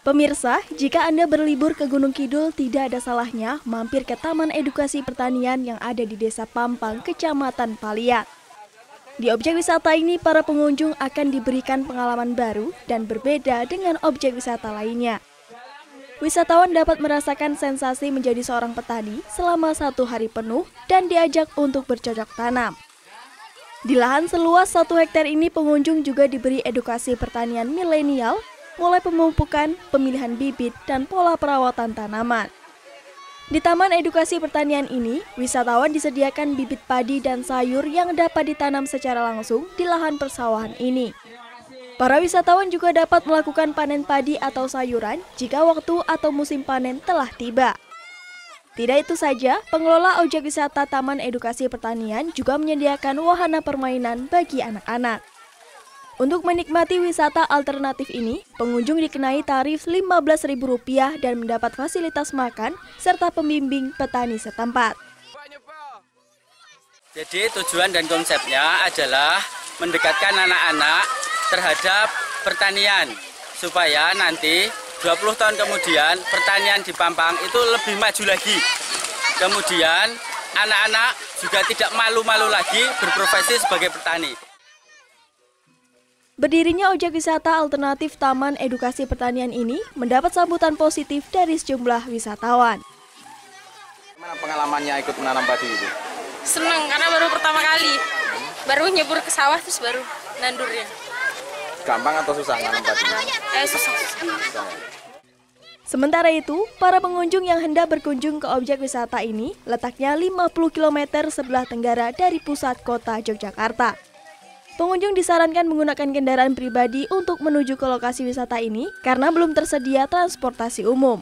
Pemirsa, jika Anda berlibur ke Gunung Kidul, tidak ada salahnya mampir ke Taman Edukasi Pertanian yang ada di Desa Pampang, Kecamatan Paliat. Di objek wisata ini, para pengunjung akan diberikan pengalaman baru dan berbeda dengan objek wisata lainnya. Wisatawan dapat merasakan sensasi menjadi seorang petani selama satu hari penuh dan diajak untuk bercocok tanam. Di lahan seluas satu hektar ini, pengunjung juga diberi edukasi pertanian milenial mulai pemupukan, pemilihan bibit, dan pola perawatan tanaman. Di Taman Edukasi Pertanian ini, wisatawan disediakan bibit padi dan sayur yang dapat ditanam secara langsung di lahan persawahan ini. Para wisatawan juga dapat melakukan panen padi atau sayuran jika waktu atau musim panen telah tiba. Tidak itu saja, pengelola objek wisata Taman Edukasi Pertanian juga menyediakan wahana permainan bagi anak-anak. Untuk menikmati wisata alternatif ini, pengunjung dikenai tarif Rp15.000 dan mendapat fasilitas makan serta pembimbing petani setempat. Jadi tujuan dan konsepnya adalah mendekatkan anak-anak terhadap pertanian supaya nanti 20 tahun kemudian pertanian di Pampang itu lebih maju lagi. Kemudian anak-anak juga tidak malu-malu lagi berprofesi sebagai petani. Berdirinya objek wisata alternatif Taman Edukasi Pertanian ini mendapat sambutan positif dari sejumlah wisatawan. Gimana pengalamannya ikut menanam padi itu? Senang karena baru pertama kali. Baru nyebur ke sawah terus baru nandurnya. Gampang atau susah menanam padi? Eh susah. susah. Sementara itu, para pengunjung yang hendak berkunjung ke objek wisata ini letaknya 50 km sebelah tenggara dari pusat kota Yogyakarta. Pengunjung disarankan menggunakan kendaraan pribadi untuk menuju ke lokasi wisata ini karena belum tersedia transportasi umum.